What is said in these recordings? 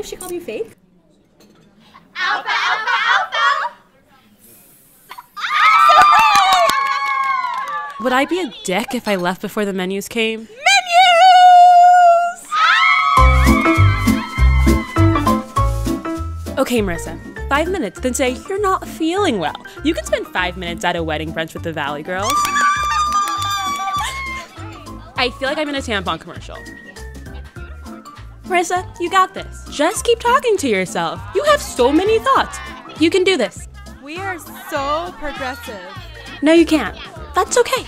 believe she called you fake? Alpha, alpha, alpha! Would I be a dick if I left before the menus came? Ah! Okay, Marisa. Five minutes, then say you're not feeling well. You can spend five minutes at a wedding brunch with the Valley Girls. I feel like I'm in a tampon commercial. Marisa, you got this. Just keep talking to yourself. You have so many thoughts. You can do this. We are so progressive. No, you can't. That's okay.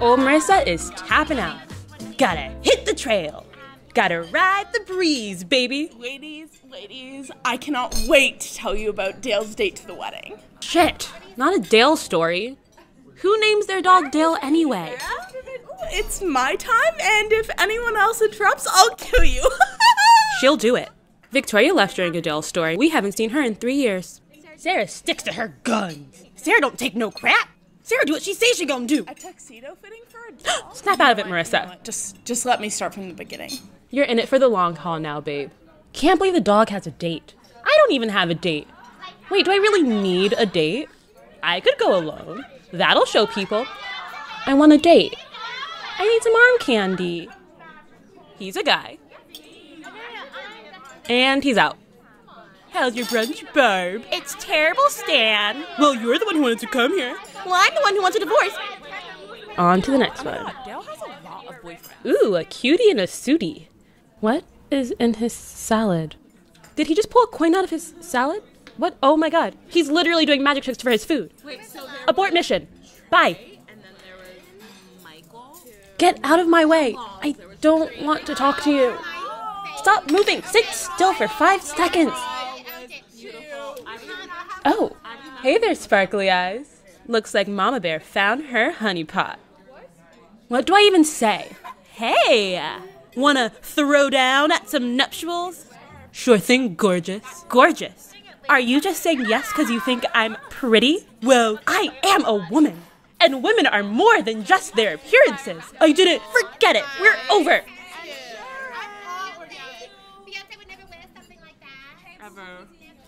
Old Marisa is tapping out. Gotta hit the trail. Gotta ride the breeze, baby. Ladies, ladies, I cannot wait to tell you about Dale's date to the wedding. Shit, not a Dale story. Who names their dog Dale anyway? It's my time, and if anyone else interrupts, I'll kill you. She'll do it. Victoria left during a Dale story. We haven't seen her in three years. Sarah sticks to her guns. Sarah don't take no crap. Sarah do what she says she gonna do. A tuxedo fitting for a doll? Snap out of it, Marisa. Just, just let me start from the beginning. You're in it for the long haul now, babe. Can't believe the dog has a date. I don't even have a date. Wait, do I really need a date? I could go alone. That'll show people. I want a date. I need some arm candy. He's a guy. And he's out. How's your brunch, Barb? It's terrible, Stan. Well, you're the one who wanted to come here. Well, I'm the one who wants a divorce. On to the next one. Oh Dale has a lot of boyfriends. Ooh, a cutie and a sootie. What is in his salad? Did he just pull a coin out of his salad? What? Oh my god. He's literally doing magic tricks for his food. Abort mission. Bye. Get out of my way. I don't want to talk to you. Stop moving. Sit still for five seconds. Oh, hey there, sparkly eyes. Looks like Mama Bear found her honey pot. What do I even say? Hey, wanna throw down at some nuptials? Sure thing, gorgeous. Gorgeous. Are you just saying yes because you think I'm pretty? Well, I am a woman. And women are more than just their appearances. I didn't. Forget it. We're over.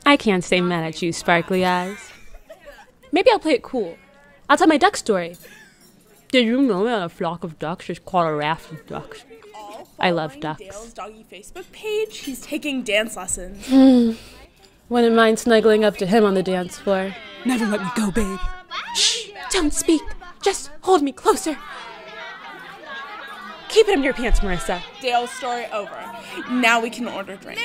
I can't stay mad at you, sparkly eyes. Maybe I'll play it cool. I'll tell my duck story. Did you know that a flock of ducks is called a raft of ducks? I love ducks. Dale's doggy Facebook page. He's taking dance lessons. Hmm. Wouldn't mind snuggling up to him on the dance floor. Never let me go, babe. Shh! Don't speak. Just hold me closer. Keep it in your pants, Marisa. Dale's story over. Now we can order drinks.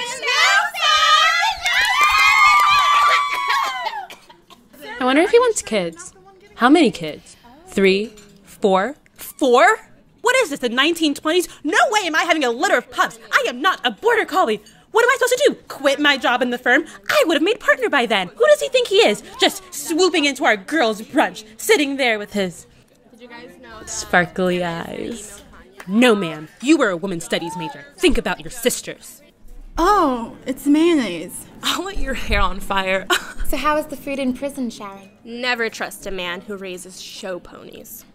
Wonder if he wants kids. How many kids? Three? Four? Four? What is this, the 1920s? No way am I having a litter of pups. I am not a border collie. What am I supposed to do? Quit my job in the firm? I would have made partner by then. Who does he think he is? Just swooping into our girls' brunch, sitting there with his sparkly eyes. No, ma'am. You were a women's studies major. Think about your sisters. Oh, it's mayonnaise. I'll let your hair on fire. So how is the food in prison, Sharon? Never trust a man who raises show ponies.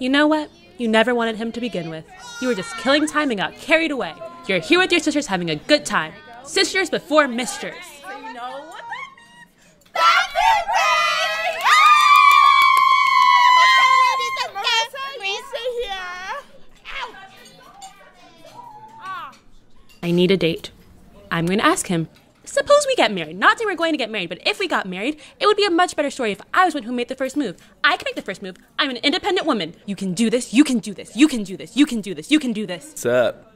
You know what? You never wanted him to begin with. You were just killing time and got carried away. You're here with your sisters having a good time. Sisters before misters. I need a date. I'm going to ask him. Suppose we get married. Not say we're going to get married, but if we got married, it would be a much better story if I was the one who made the first move. I can make the first move. I'm an independent woman. You can do this. You can do this. You can do this. You can do this. You can do this. What's up?